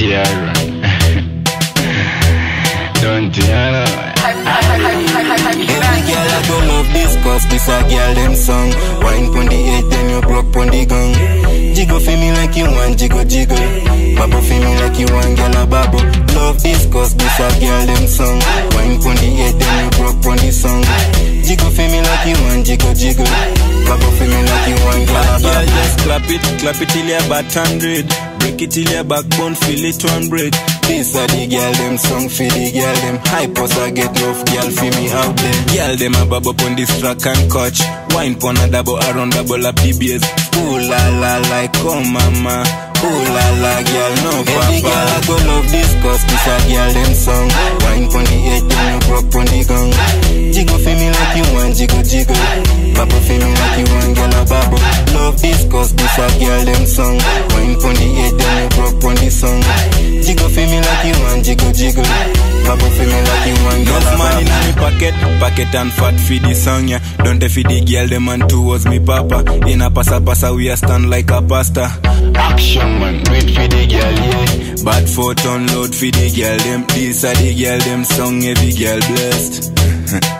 Tiago. Don Tiago. Every girl I don't love this cause this a girl them song. Wine pon the head then you broke pon the gong. Jiggle for me like you want jiggle jiggle. Bubble for me like you want girl a bubble. Love this cause this a girl them song. Wine pon the head then you broke pon the song. Jiggle for me like you want jiggle jiggle. Bubble for me like you want girl a bubble. Girl just clap it, clap it till you're about 100 Make it till your backbone feel it one break. This a the girl them song for the girl them. Hype us a get rough girl for me out there. Girl them a bob up on this track and coach. Wine pon a double around double a PBS. Ooh la la like oh mama. Ooh la la girl no papa. Every girl I go love this cause this a girl them song. Wine pon the head them no rock pon the gong. Jiggle for me like you want jiggle jiggle. Papa for me like you cause this a girl them song Wine pon the head then you broke pon the song Jiggle for me like you want jiggle jiggle Bubble for me like you want girl Enough money in me pocket, pocket and fat for the song, yeah. Don't feed the girl, them and towards me papa. In a passa passa, we a stand like a pasta. Action man, wait for the girl, yeah. Bad foot unload for the girl, them. This a the girl, them song, every girl blessed.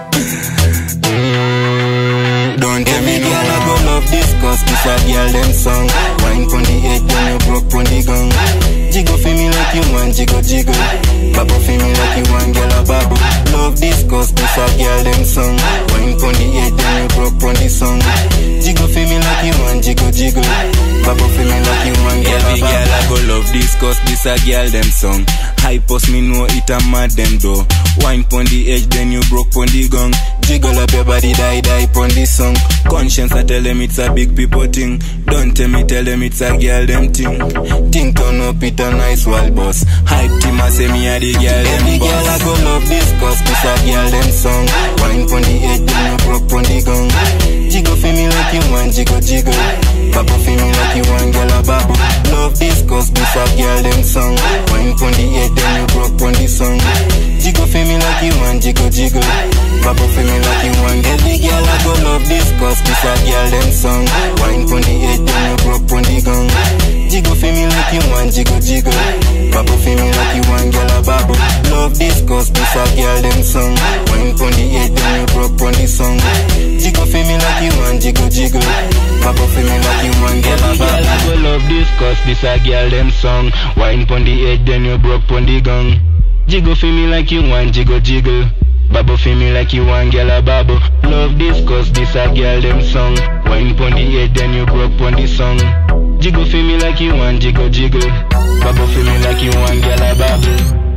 girl them song. Wine pon the head then you broke pon the gong. Jiggle for me like you want jiggle jiggle. Bubble for me like you want girl a bubble. Love this cause this a girl them song. Wine pon the head then you broke pon the song. Jiggle for me like you want jiggle jiggle. Bubble for me like you want girl a Every girl I go love this cause this a girl them song. Hype us me know it a mad them though. Wine pon the edge then you broke pon the gong. Jiggle up your body die die pon the song. Conscience I tell them it's a big people thing. Don't tell me tell them it's a girl them thing. Think turn up it a nice wild boss. Hype team I say me a the girl them Every girl I go love this cause this a girl them song. Wine pon the head then you broke pon the gong. Jiggle for me like you want jiggle jiggle. Bubble for me like girl them song. Wine pon the head then you broke pon the song. Jiggle for me like you want jiggle jiggle. Bubble for me like you want Every girl I go love this cause this a girl them song. Wine pon the head then you broke pon the gong. Jiggle for me like you want jiggle jiggle. Bubble for me like you want girl a bubble. Love this cause this a girl them song. Wine pon the head then you broke pon the song. Jiggle for me like you want jiggle jiggle cause this a girl them song. Wine pon the head then you broke pon the gong. Jiggle for me like you want jiggle jiggle. Bubble for me like you want girl a bubble. Love this cause this a girl them song. Wine pon the head then you broke pon the song. Jiggle for me like you want jiggle jiggle. Bubble for me like you want girl a bubble